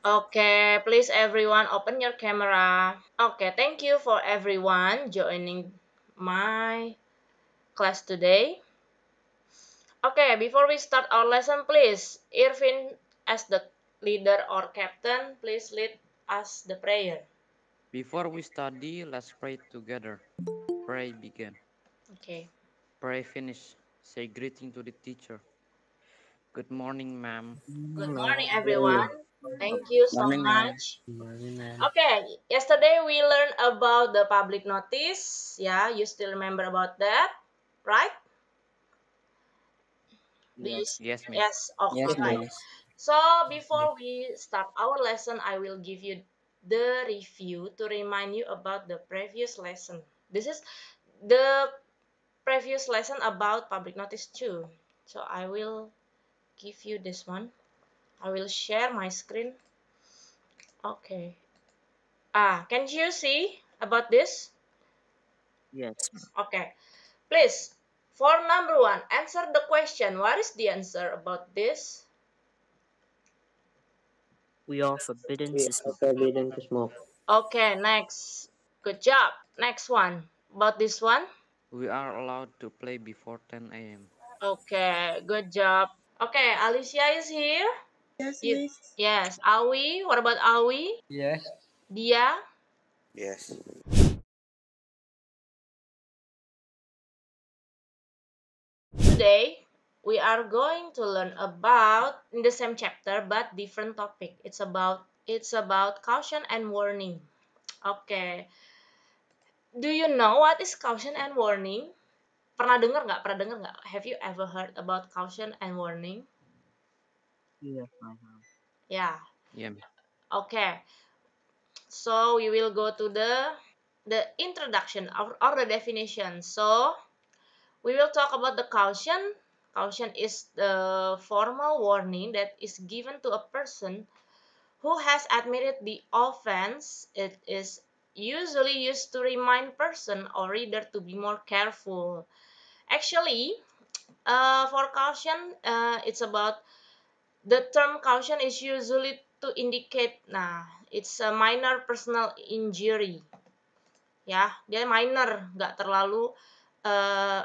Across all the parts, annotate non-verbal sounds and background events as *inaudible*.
Okay, please everyone open your camera. Okay, thank you for everyone joining my class today. Okay, before we start our lesson, please, Irvin as the leader or captain, please lead us the prayer. Before we study, let's pray together. Pray begin. Okay. Pray finish. Say greeting to the teacher. Good morning, ma'am. Good morning, everyone. Thank you so Morning, ma'am. much. Okay, yesterday we learned about the public notice. Yeah, you still remember about that, right? Do you- Yes, ma'am. Yes, okay. Yes, right. So before we start our lesson, I will give you the review to remind you about the previous lesson. This is the previous lesson about public notice 2. So I will give you this one. I will share my screen. Okay. Ah, can you see about this? Yes. Okay. Please, for number one, answer the question. What is the answer about this? We are forbidden We to smoke. forbidden to smoke. Okay, next. Good job. Next one. About this one. We are allowed to play before 10 a.m. Okay, good job. Okay, Alicia is here. Yes, You- miss. Yes, Awi. What about Awi? Yes. Dia? Yes. Today, we are going to learn about in the same chapter but different topic. It's about it's about caution and warning. Okay. Do you know what is caution and warning? Pernah dengar nggak? Pernah dengar nggak? Have you ever heard about caution and warning? Yes, I have. Yeah. Yeah. Okay. So we will go to the the introduction or, or the definition. So we will talk about the caution. Caution is the formal warning that is given to a person who has admitted the offense. It is usually used to remind person or reader to be more careful. Actually, uh, for caution, uh, it's about the term caution is usually to indicate nah it's a minor personal injury. Ya dia minor nggak terlalu eh,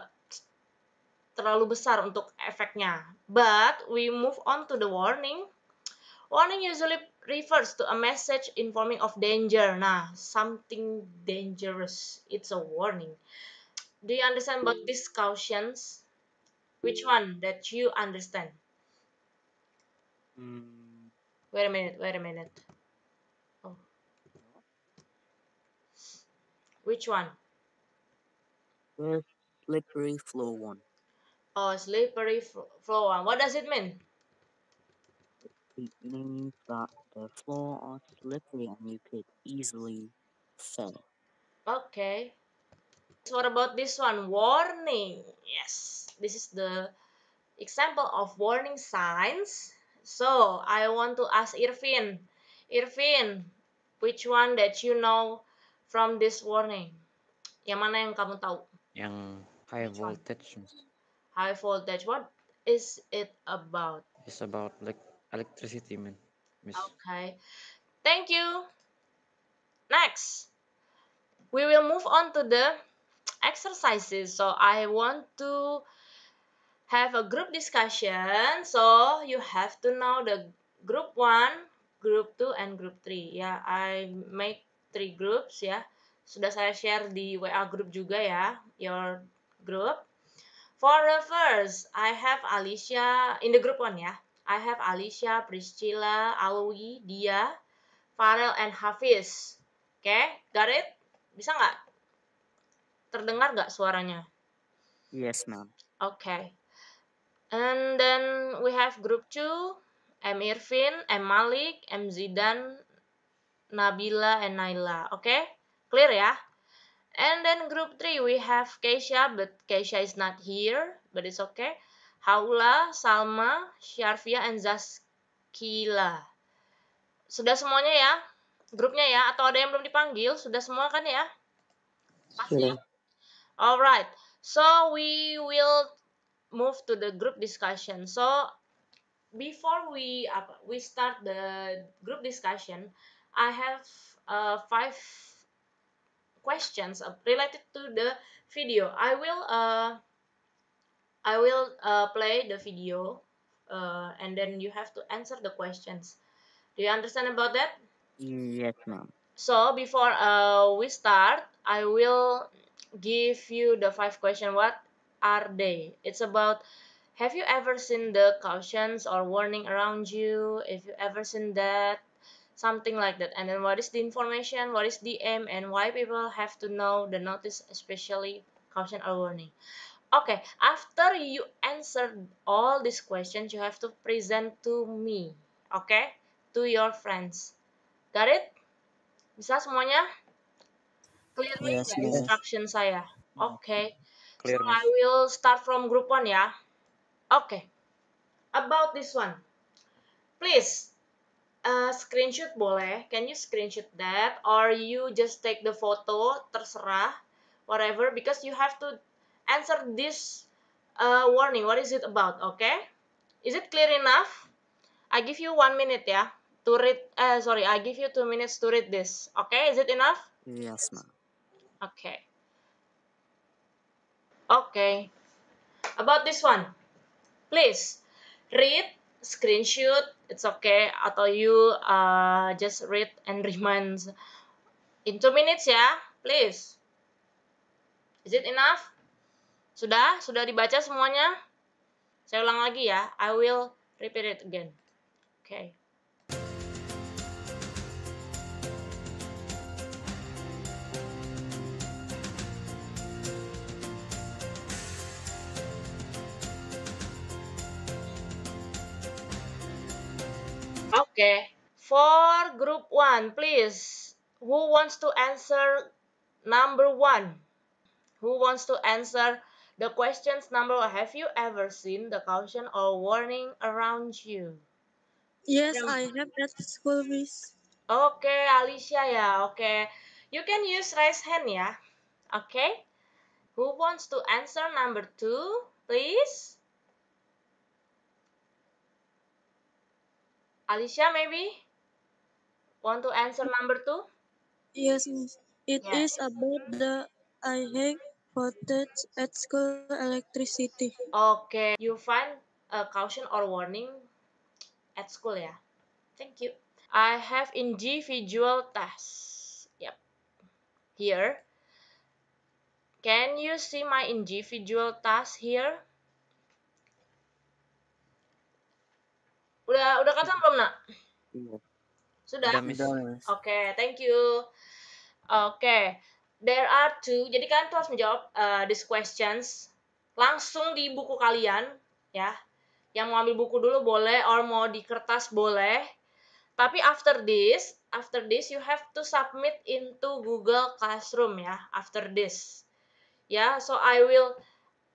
terlalu besar untuk efeknya. But we move on to the warning. Warning usually refers to a message informing of danger. Nah something dangerous. It's a warning do you understand about these cautions which one that you understand Mm, Wait a minute, wait a minute. Oh. Which one? the slippery floor one. Oh, slippery fl- floor one. What does it mean? It means that the floor are slippery and you could easily fall. Okay. So what about this one? Warning. Yes, this is the example of warning signs. So I want to ask Irvin. Irvin, which one that you know from this warning? Yang mana yang kamu tahu? Yang high Which voltage miss. High voltage. What is it about? It's about like electricity, man. Miss. Okay. Thank you. Next, we will move on to the exercises. So I want to have a group discussion. So you have to know the group 1, group 2, and group 3. Ya, I make three groups ya. Sudah saya share di WA group juga ya, your group. For the first, I have Alicia in the group 1 ya. I have Alicia, Priscilla, Alwi, Dia, Farel, and Hafiz. Oke, got it? Bisa nggak? Terdengar nggak suaranya? Yes, ma'am. Okay. And then we have group 2, M. Irvin, M. Malik, M. Zidan, Nabila, and Naila. Okay? Clear ya? And then group 3, we have Keisha, but Keisha is not here, but it's okay. Haula, Salma, Syarfia, and Zaskila. Sudah semuanya ya? Grupnya ya? Atau ada yang belum dipanggil? Sudah semua kan ya? Pasti ya? Sudah. Alright, so we will move to the group discussion. So before we apa, we start the group discussion, I have uh, five questions uh, related to the video. I will uh, I will uh, play the video uh, and then you have to answer the questions. Do you understand about that? Yes, ma'am. So before uh, we start, I will give you the five question. What are they? It's about have you ever seen the cautions or warning around you? If you ever seen that, something like that. And then what is the information? What is the aim? And why people have to know the notice, especially caution or warning. Okay, after you answer all these questions, you have to present to me. Okay, to your friends. Got it? Bisa semuanya? Clearly Yes, nggak miss. instruction saya? Okay. Clear, So I will start from group one ya. Okay. About this one. Please, uh, screenshot boleh. Can you screenshot that? Or you just take the photo, terserah. Whatever. Because you have to answer this uh, warning. What is it about? Okay? Is it clear enough? I give you one minute ya. To read, uh, sorry, I give you two minutes to read this. Okay? Is it enough? Yes, ma'am. Okay. Okay. About this one, please read, screenshot. It's okay. Atau you uh, just read and remind in two minutes ya, please. Is it enough? Sudah? Sudah dibaca semuanya? Saya ulang lagi ya. I will repeat it again. Okay. Okay. For group one, please. Who wants to answer number one? Who wants to answer the questions number one? Have you ever seen the caution or warning around you? Yes, I have at school, Miss. Okay, Alicia ya. Okay. You can use raise hand ya. Oke. Who wants to answer number two, please? Alicia, maybe? Want to answer number two? Yes, Miss. It Yeah. is about the I hate voltage at school electricity. Oke. You find a caution or warning at school ya. Thank you. I have individual tasks. Yep. Here. Can you see my individual task here? Udah udah kata belum, Nak? Yes. Sudah? Udah, Miss. Udah, miss. Oke, thank you. Oke, there are two. Jadi kalian tuh harus menjawab uh, these questions langsung di buku kalian, ya. Yang mau ambil buku dulu boleh, or mau di kertas boleh. Tapi after this, after this you have to submit into Google Classroom ya. After this, ya. So I will,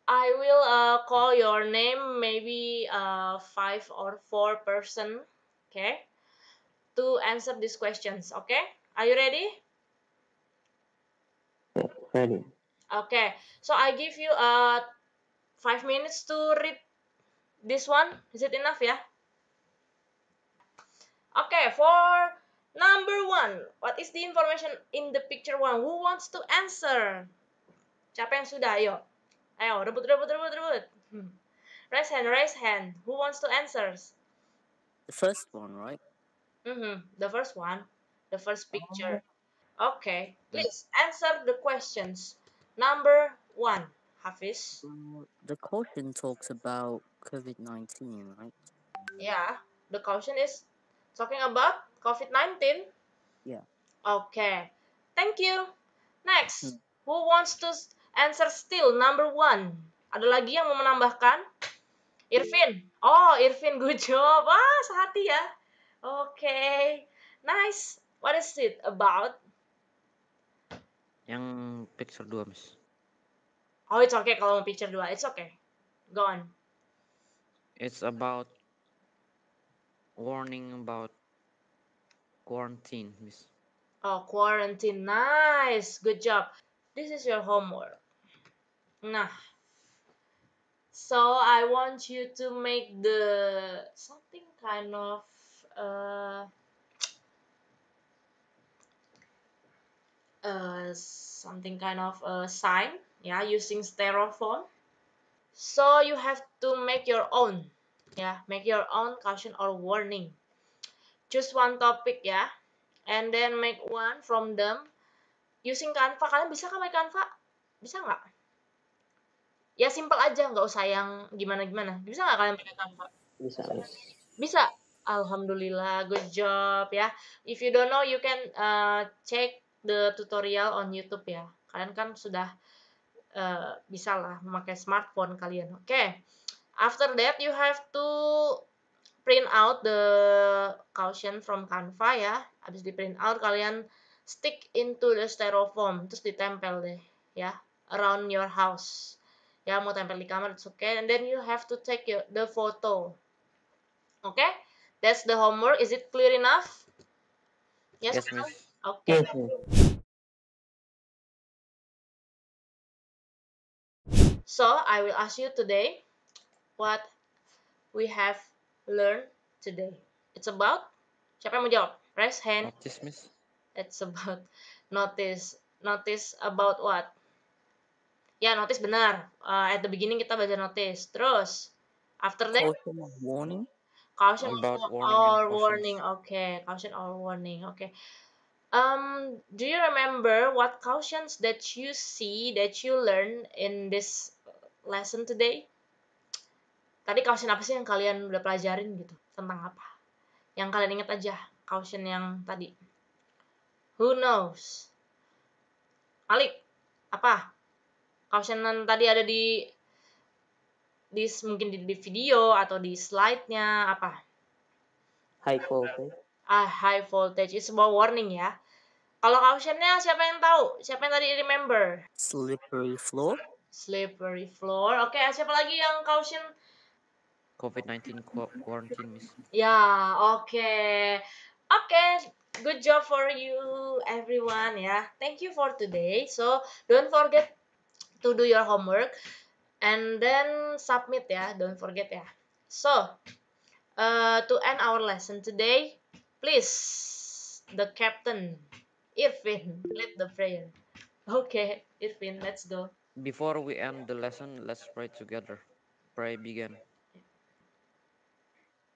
I will uh, call your name, maybe uh, five or four person, okay, to answer these questions. Okay, are you ready? Ready. Okay, so I give you uh five minutes to read this one. Is it enough yeah? Okay, for number one, what is the information in the picture one? Who wants to answer? Siapa yang sudah? Ayo, ayo, rebut, rebut, rebut, rebut. Hmm. Raise hand, raise hand. Who wants to answer? The first one, right? Mm-hmm. The first one, the first picture. Okay, please answer the questions. Number one, Hafiz. The caution talks about COVID 19, right? Yeah, the caution is talking about COVID-19. Yeah. Okay, thank you. Next, Hmm. who wants to answer still number one? Ada lagi yang mau menambahkan? Irvin. Oh, Irvin, good job. Ah, sehati ya. Okay, nice. What is it about? Yang picture 2, Miss. Oh, it's okay kalau mau picture dua. It's okay. Go on. It's about warning about quarantine, Miss. Oh, quarantine. Nice. Good job. This is your homework. Nah, So I want you to make the something kind of uh, uh, something kind of a sign, yeah, using styrofoam. So you have to make your own, yeah, make your own caution or warning. Choose one topic ya, and then make one from them using Canva. Kalian bisa kan make Canva? Bisa nggak? Ya simple aja, nggak usah yang gimana-gimana. Bisa nggak kalian pakai Canva? Bisa. Bisa. Alhamdulillah, good job ya. If you don't know, you can uh, check the tutorial on YouTube ya. Kalian kan sudah uh, bisa lah memakai smartphone kalian. Oke. Okay. After that, you have to print out the caution from Canva ya. Habis di print out, kalian stick into the styrofoam. Terus ditempel deh ya. Around your house. Ya, mau tempel di kamar, it's okay. And then you have to take your, the photo. Oke? Okay? That's the homework. Is it clear enough? Yes, Yes, Miss. Okay. Yes, Miss. So, I will ask you today what we have learned today. It's about Siapa yang mau jawab? Raise hand. Notice, Miss. It's about notice. Notice about what? Ya, notice benar. Uh, at the beginning kita baca notice. Terus, after that, Caution or warning. caution About or, warning or warning. Okay, caution or warning. Okay. Um, do you remember what cautions that you see that you learn in this lesson today? Tadi caution apa sih yang kalian udah pelajarin gitu? Tentang apa? Yang kalian ingat aja caution yang tadi. Who knows? Alik, apa? Yang tadi ada di di mungkin di, di video atau di slide-nya apa? High voltage. Ah, high voltage itu sebuah warning ya. Kalau caution-nya siapa yang tahu? Siapa yang tadi remember? Slippery floor. Slippery floor. Oke, siapa lagi yang caution? COVID-19 qu- quarantine, Miss. Ya, oke. Oke, good job for you everyone ya. Thank you for today. So, don't forget to do your homework and then submit ya. Don't forget ya. So, uh, to end our lesson today, please the captain Irvin lead the prayer. *laughs* Okay, Irvin, let's go. Before we end the lesson, let's pray together. Pray begin.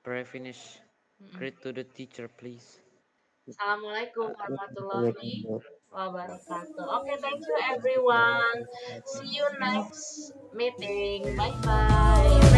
Pray finish. Greet to the teacher, please. Assalamualaikum warahmatullahi wabarakatuh. Okay, thank you everyone. See you next meeting. Bye bye.